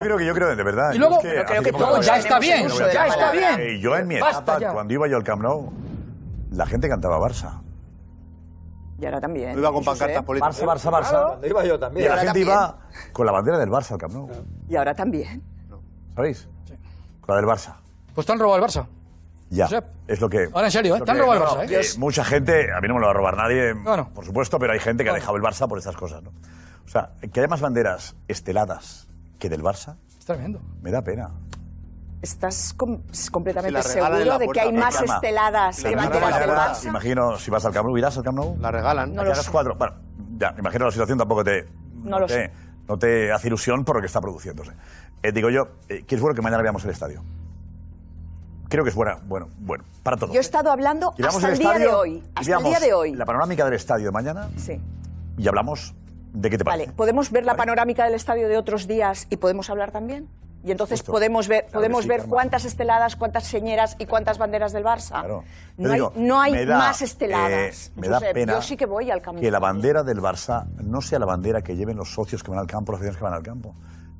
Creo que yo creo, de verdad. Y luego, pero creo que todo ya está bien, ya está bien. eh, yo en mi etapa, cuando iba yo al Camp Nou, la gente cantaba Barça. Y ahora también. Iba con Josep. pancartas políticas. Barça, Barça, Barça. Iba yo Y también. la ahora gente también. iba con la bandera del Barça al Camp Nou. Y ahora también. ¿Sabéis? Con la del Barça. Pues te han robado el Barça. Ya. Josep. Es lo que. Ahora, en serio, ¿eh? Te han que- robado el Barça, no, ¿eh? eh, Mucha gente, a mí no me lo va a robar nadie, por supuesto, pero hay gente que ha dejado el Barça por estas cosas, ¿no? O sea, que haya más banderas esteladas que del Barça, Es tremendo. me da pena. ¿Estás com- completamente Si seguro de que hay ¿no? más esteladas Si que regalan del Barça? Imagino, si vas al Camp Nou, ¿irás al Camp Nou? La regalan. No Que lo hagas sé. cuatro. Bueno, ya, imagino la situación tampoco te. No lo te, sé. No te hace ilusión por lo que está produciéndose. Eh, digo yo, eh, que es bueno que mañana veamos el estadio. Creo que es buena, bueno, bueno, para todos. Yo he estado hablando hasta el, el día de hoy. Hasta el día de hoy. La panorámica del estadio de mañana Sí. y hablamos de qué te parece. Vale, ¿podemos ver la Vale. panorámica del estadio de otros días y podemos hablar también? Y entonces Justo. podemos ver, podemos sí, ver cuántas esteladas, cuántas señeras y cuántas banderas del Barça. Claro. No hay, no hay da, más esteladas. eh, me da Josep, pena yo sí que voy al campo. que la bandera del Barça no sea la bandera que lleven los socios que van al campo, los aficionados que van al campo.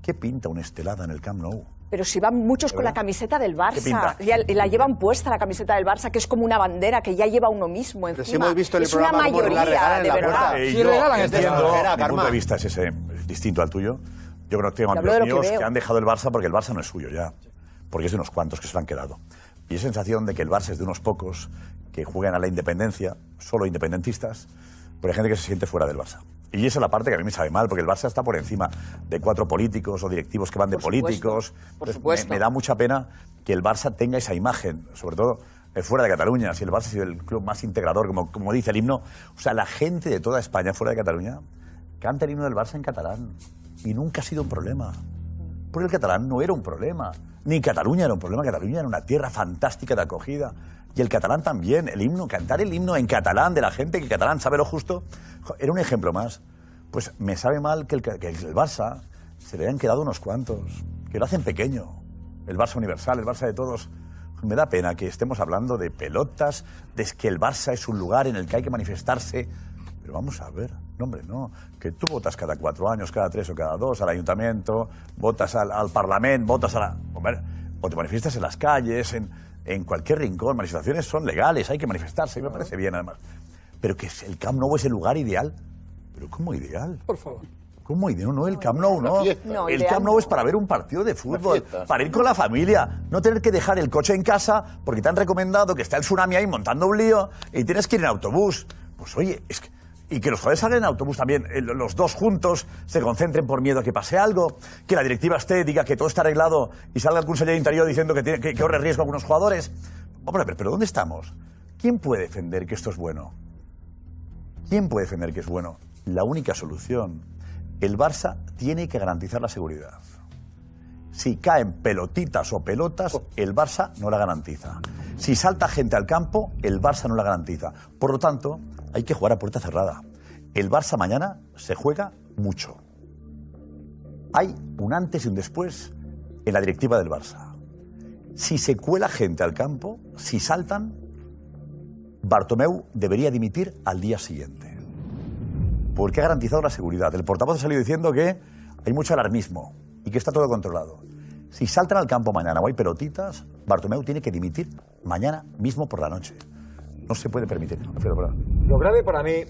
¿Qué pinta una estelada en el Camp Nou? Pero si van muchos con la camiseta del. Barça. Ya- Y la llevan puesta la camiseta del Barça, que es como una bandera que ya lleva uno mismo Pero encima. si hemos visto el es una programa la mayoría, regalan en de la verdad. puerta. Eh, Sí, yo regalan entiendo, mi punto de vista es ese, es distinto al tuyo. Yo creo que tengo amigos que míos que, veo. han dejado el Barça porque el Barça no es suyo ya. Porque es de unos cuantos que se lo han quedado. Y esa sensación de que el Barça es de unos pocos que juegan a la independencia, solo independentistas, pero hay gente que se siente fuera del Barça. Y esa es la parte que a mí me sabe mal, porque el Barça está por encima de cuatro políticos o directivos que van de Por supuesto, políticos. por supuesto. Me, me da mucha pena que el Barça tenga esa imagen, sobre todo eh, fuera de Cataluña. Si el Barça ha sido el club más integrador, como, como dice el himno, o sea, la gente de toda España fuera de Cataluña canta el himno del Barça en catalán. Y nunca ha sido un problema. Porque el catalán no era un problema. Ni Cataluña era un problema. Cataluña era una tierra fantástica de acogida. Y el catalán también. El himno, cantar el himno en catalán de la gente que catalán sabe lo justo, era un ejemplo más. Pues me sabe mal que el, que el Barça se le hayan quedado unos cuantos. Que lo hacen pequeño. El Barça universal, el Barça de todos. Me da pena que estemos hablando de pelotas, de que el Barça es un lugar en el que hay que manifestarse. Pero vamos a ver, no, hombre, no. Que tú votas cada cuatro años, cada tres o cada dos al ayuntamiento, votas al, al parlamento, votas a la. Hombre, o te manifiestas en las calles, en, en cualquier rincón. Manifestaciones son legales, hay que manifestarse, y me parece bien además. Pero que el Camp Nou es el lugar ideal. ¿Pero cómo ideal? Por favor. ¿Cómo ideal? No, el Camp Nou, no. No, el Camp Nou no. es para ver un partido de fútbol, para ir con la familia, no tener que dejar el coche en casa porque te han recomendado que está el tsunami ahí montando un lío y tienes que ir en autobús. Pues oye, es que... Y que los jugadores salgan en autobús también, eh, los dos juntos, se concentren por miedo a que pase algo, que la directiva esté, diga que todo está arreglado y salga el consejero Interior diciendo que, tiene, que, que corre riesgo algunos jugadores. Vamos a ver, pero ¿dónde estamos? ¿Quién puede defender que esto es bueno? ¿Quién puede defender que es bueno? La única solución. El Barça tiene que garantizar la seguridad. Si caen pelotitas o pelotas, el Barça no la garantiza. Si salta gente al campo, el Barça no la garantiza. Por lo tanto, hay que jugar a puerta cerrada. El Barça mañana se juega mucho. Hay un antes y un después en la directiva del Barça. Si se cuela gente al campo, si saltan, Bartomeu debería dimitir al día siguiente. Porque ha garantizado la seguridad. El portavoz ha salido diciendo que hay mucho alarmismo y que está todo controlado. Si saltan al campo mañana o hay pelotitas, Bartomeu tiene que dimitir mañana mismo por la noche. No se puede permitir. Alfredo, perdón. Lo grave para mí.